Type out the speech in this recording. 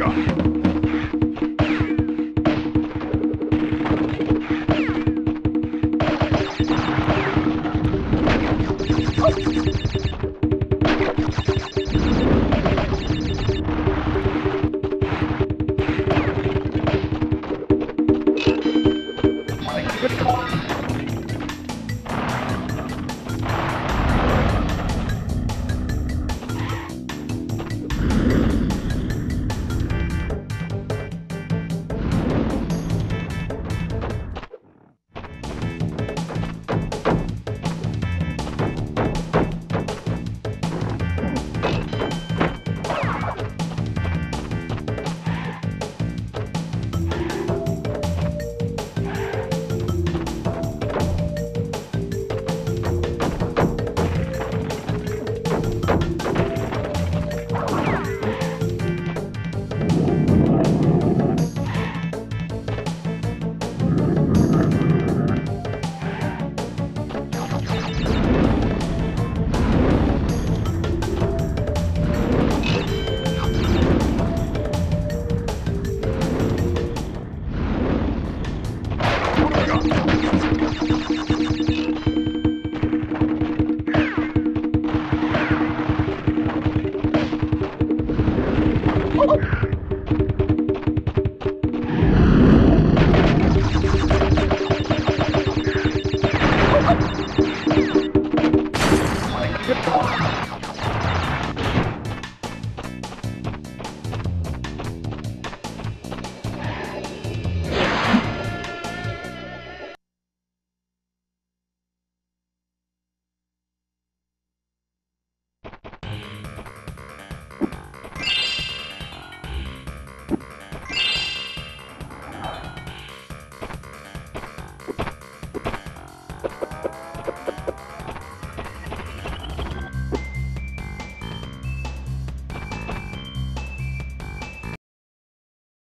Sugar!